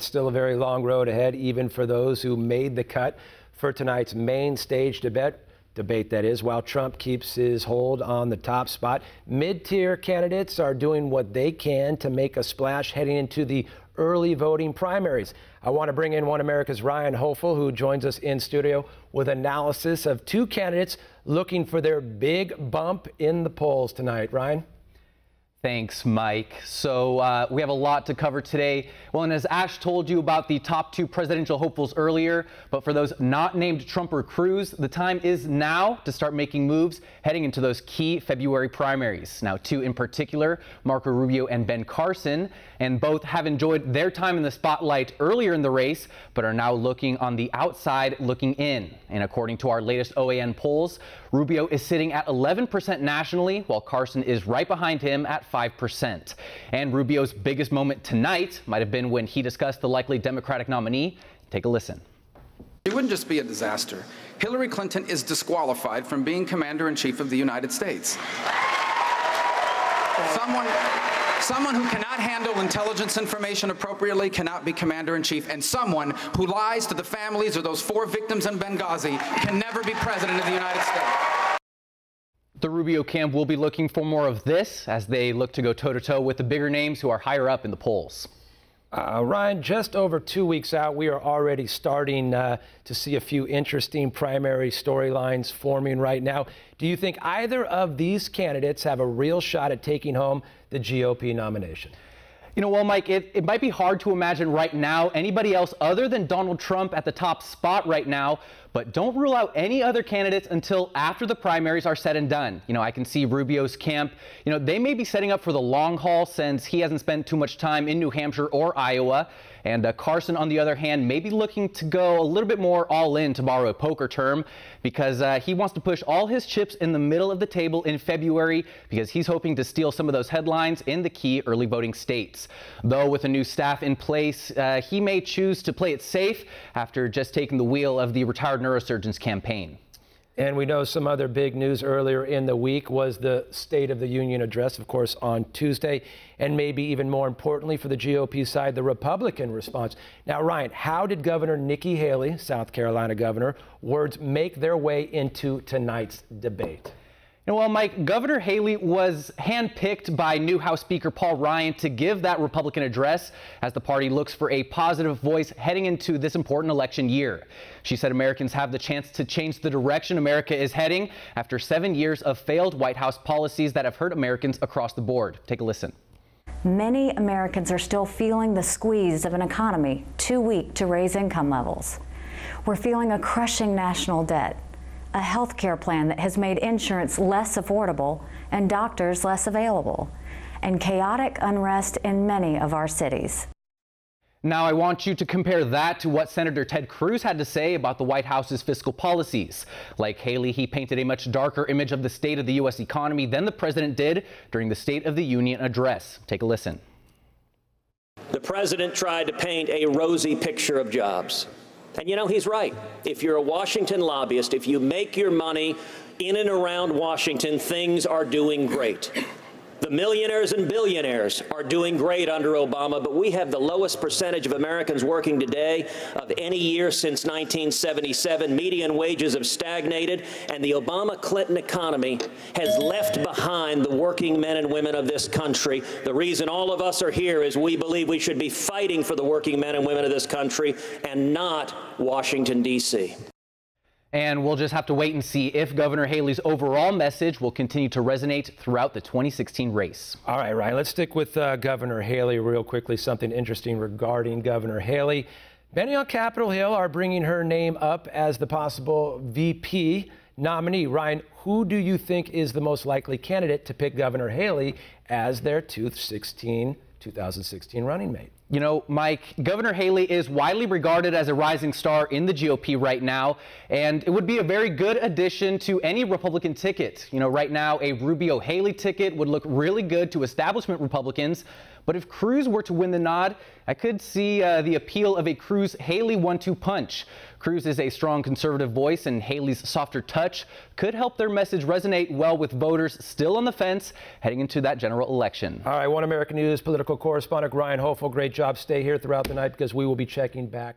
It's still a very long road ahead, even for those who made the cut for tonight's main stage debate. Debate that is, while Trump keeps his hold on the top spot, mid tier candidates are doing what they can to make a splash heading into the early voting primaries. I want to bring in one America's Ryan Hoefle, who joins us in studio with analysis of two candidates looking for their big bump in the polls tonight. Ryan? Thanks, Mike. So uh, we have a lot to cover today. Well, and as Ash told you about the top two presidential hopefuls earlier, but for those not named Trump or Cruz, the time is now to start making moves heading into those key February primaries. Now, two in particular, Marco Rubio and Ben Carson, and both have enjoyed their time in the spotlight earlier in the race, but are now looking on the outside looking in. And according to our latest OAN polls, Rubio is sitting at 11% nationally, while Carson is right behind him at 5%. And Rubio's biggest moment tonight might have been when he discussed the likely Democratic nominee. Take a listen. It wouldn't just be a disaster. Hillary Clinton is disqualified from being commander in chief of the United States. Someone Someone who cannot handle intelligence information appropriately cannot be commander in chief, and someone who lies to the families of those four victims in Benghazi can never be president of the United States. The Rubio camp will be looking for more of this as they look to go toe to toe with the bigger names who are higher up in the polls. Uh, Ryan, just over two weeks out, we are already starting uh, to see a few interesting primary storylines forming right now. Do you think either of these candidates have a real shot at taking home the GOP nomination? You know, well, Mike, it, it might be hard to imagine right now anybody else other than Donald Trump at the top spot right now, but don't rule out any other candidates until after the primaries are said and done. You know, I can see Rubio's camp, you know, they may be setting up for the long haul since he hasn't spent too much time in New Hampshire or Iowa. And uh, Carson, on the other hand, may be looking to go a little bit more all in, to borrow a poker term, because uh, he wants to push all his chips in the middle of the table in February because he's hoping to steal some of those headlines in the key early voting states. Though with a new staff in place, uh, he may choose to play it safe after just taking the wheel of the retired neurosurgeons campaign. And we know some other big news earlier in the week was the State of the Union address, of course, on Tuesday, and maybe even more importantly for the GOP side, the Republican response. Now, Ryan, how did Governor Nikki Haley, South Carolina governor, words make their way into tonight's debate? And while Mike, Governor Haley was handpicked by new House Speaker Paul Ryan to give that Republican address as the party looks for a positive voice heading into this important election year. She said Americans have the chance to change the direction America is heading after seven years of failed White House policies that have hurt Americans across the board. Take a listen. Many Americans are still feeling the squeeze of an economy too weak to raise income levels. We're feeling a crushing national debt a health care plan that has made insurance less affordable and doctors less available, and chaotic unrest in many of our cities. Now, I want you to compare that to what Senator Ted Cruz had to say about the White House's fiscal policies. Like Haley, he painted a much darker image of the state of the U.S. economy than the president did during the State of the Union address. Take a listen. The president tried to paint a rosy picture of jobs. And you know, he's right. If you're a Washington lobbyist, if you make your money in and around Washington, things are doing great. The millionaires and billionaires are doing great under Obama, but we have the lowest percentage of Americans working today of any year since 1977. Median wages have stagnated, and the Obama Clinton economy has left behind the working men and women of this country. The reason all of us are here is we believe we should be fighting for the working men and women of this country and not Washington, D.C. And we'll just have to wait and see if Governor Haley's overall message will continue to resonate throughout the 2016 race. All right, Ryan, let's stick with uh, Governor Haley real quickly. Something interesting regarding Governor Haley. Many on Capitol Hill are bringing her name up as the possible VP nominee. Ryan, who do you think is the most likely candidate to pick Governor Haley as their 2016 2016 running mate. You know, Mike, Governor Haley is widely regarded as a rising star in the GOP right now, and it would be a very good addition to any Republican ticket. You know, right now, a Rubio Haley ticket would look really good to establishment Republicans, But if Cruz were to win the nod, I could see uh, the appeal of a Cruz Haley one two punch. Cruz is a strong conservative voice, and Haley's softer touch could help their message resonate well with voters still on the fence heading into that general election. All right, One American News political correspondent Ryan Hoefle, great job. Stay here throughout the night because we will be checking back.